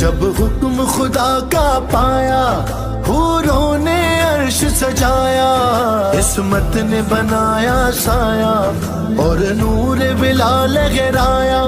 जब हुक्म खुदा का पाया, हूरों ने अर्श सजाया। इसमत ने बनाया साया और नूर बिला लहराया।